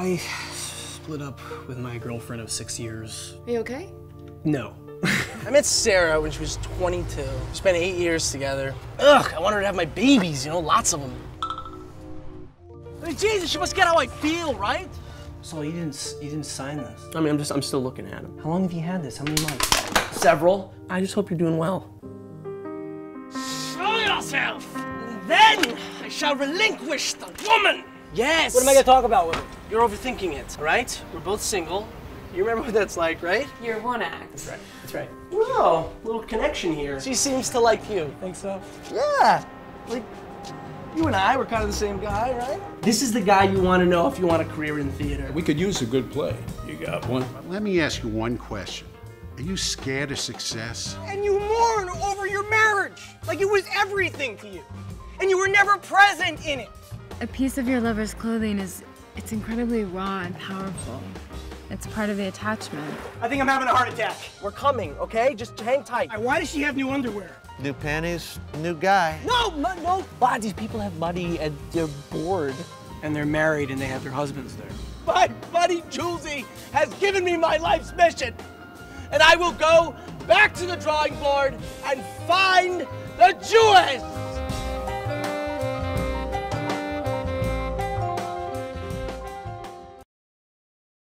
I split up with my girlfriend of six years. Are you okay? No. I met Sarah when she was 22. We spent eight years together. Ugh, I wanted her to have my babies, you know, lots of them. I mean, Jesus, you must get how I feel, right? So you didn't you didn't sign this? I mean, I'm just, I'm still looking at him. How long have you had this? How many months? Several. I just hope you're doing well. Show yourself! Then I shall relinquish the woman! Yes! What am I gonna talk about with her? You're overthinking it, right? We're both single. You remember what that's like, right? You're one act. That's right. That's right. Wow, little connection here. She seems to like you. Think so? Yeah, like you and I were kind of the same guy, right? This is the guy you want to know if you want a career in theater. We could use a good play. You got one? Let me ask you one question. Are you scared of success? And you mourn over your marriage like it was everything to you. And you were never present in it. A piece of your lover's clothing is it's incredibly raw and powerful. It's part of the attachment. I think I'm having a heart attack. We're coming, okay? Just hang tight. Why does she have new underwear? New panties, new guy. No, no, no. But these people have money and they're bored. And they're married and they have their husbands there. My buddy Julesy has given me my life's mission. And I will go back to the drawing board and find the Jewess.